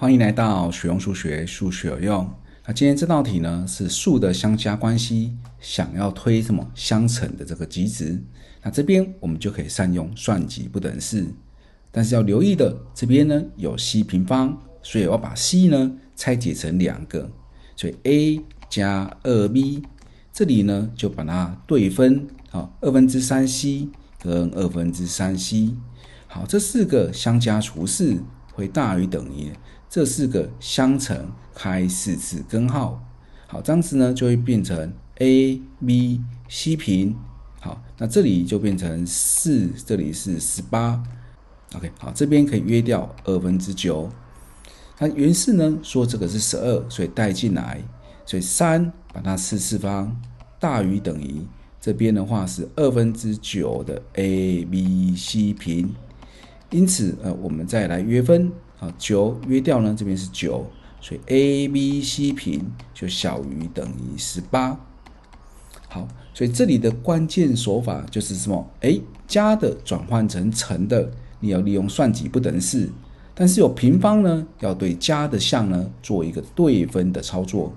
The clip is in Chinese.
欢迎来到学用数学，数学有用。那今天这道题呢是数的相加关系，想要推什么相乘的这个极值。那这边我们就可以善用算几不等式，但是要留意的，这边呢有 c 平方，所以我把 c 呢拆解成两个，所以 a 加二 b，这里呢就把它对分，好，二分之三 c 跟二分之三 c，好，这四个相加除式会大于等于。这四个相乘开四次根号，好，这样子呢就会变成 a b c 平，好，那这里就变成四，这里是十八，OK，好，这边可以约掉二分之九，那原式呢说这个是十二，所以带进来，所以三把它四次方大于等于。这边的话是二分之九的 a b c 平，因此呃我们再来约分。啊，九约掉呢，这边是九，所以 a b c 平就小于等于十八。好，所以这里的关键手法就是什么？哎，加的转换成乘的，你要利用算几不等式，但是有平方呢，要对加的项呢做一个对分的操作。